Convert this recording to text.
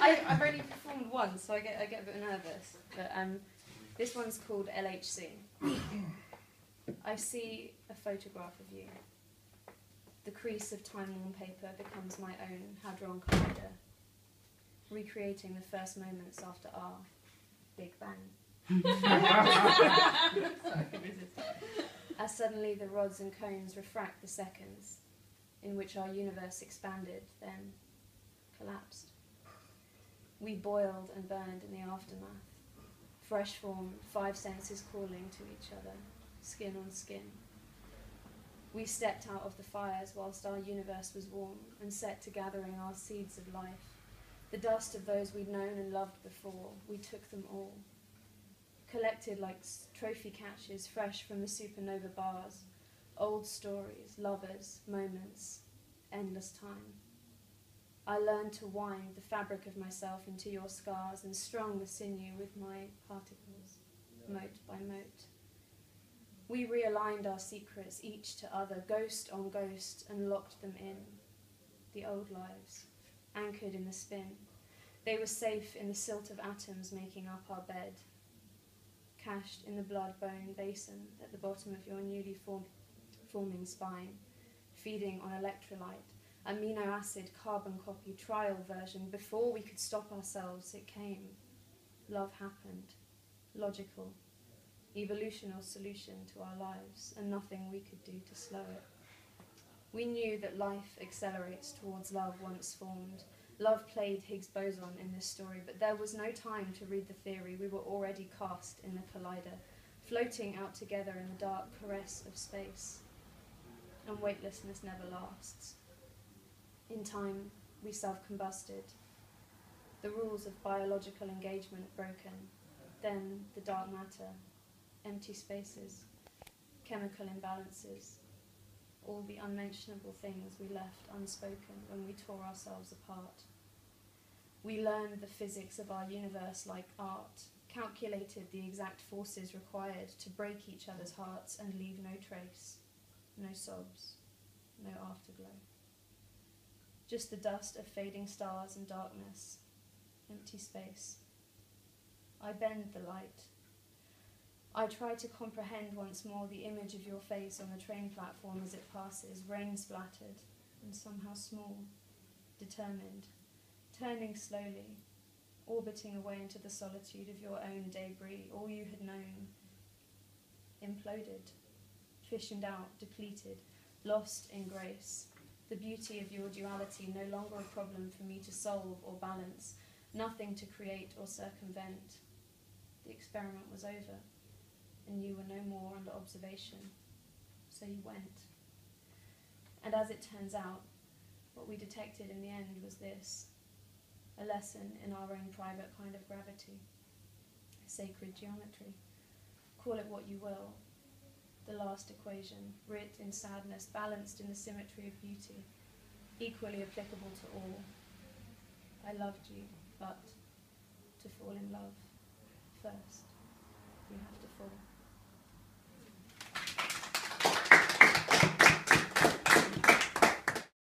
I, I've only performed once, so I get I get a bit nervous. But um, this one's called LHC. I see a photograph of you. The crease of time-worn paper becomes my own hadron collider, recreating the first moments after our Big Bang. As suddenly the rods and cones refract the seconds in which our universe expanded, then collapsed. We boiled and burned in the aftermath. Fresh form, five senses calling to each other, skin on skin. We stepped out of the fires whilst our universe was warm and set to gathering our seeds of life. The dust of those we'd known and loved before, we took them all. Collected like trophy catches fresh from the supernova bars, old stories, lovers, moments, endless time. I learned to wind the fabric of myself into your scars and strung the sinew with my particles, mote by mote. We realigned our secrets, each to other, ghost on ghost, and locked them in. The old lives, anchored in the spin. They were safe in the silt of atoms making up our bed, cached in the blood bone basin at the bottom of your newly form- forming spine, feeding on electrolyte, amino acid carbon copy trial version. Before we could stop ourselves, it came. Love happened. Logical, evolutional solution to our lives, and nothing we could do to slow it. We knew that life accelerates towards love once formed. Love played Higgs boson in this story, but there was no time to read the theory. We were already cast in the collider, floating out together in the dark caress of space. And weightlessness never lasts. In time, we self combusted. The rules of biological engagement broken. Then the dark matter, empty spaces, chemical imbalances, all the unmentionable things we left unspoken when we tore ourselves apart. We learned the physics of our universe like art, calculated the exact forces required to break each other's hearts and leave no trace, no sobs, no afterglow. Just the dust of fading stars and darkness, empty space. I bend the light. I try to comprehend once more the image of your face on the train platform as it passes, rain splattered and somehow small, determined, turning slowly, orbiting away into the solitude of your own debris, all you had known, imploded, fissioned out, depleted, lost in grace. The beauty of your duality no longer a problem for me to solve or balance, nothing to create or circumvent. The experiment was over, and you were no more under observation. So you went. And as it turns out, what we detected in the end was this a lesson in our own private kind of gravity, sacred geometry. Call it what you will. The last equation, writ in sadness, balanced in the symmetry of beauty, equally applicable to all. I loved you, but to fall in love first, you have to fall.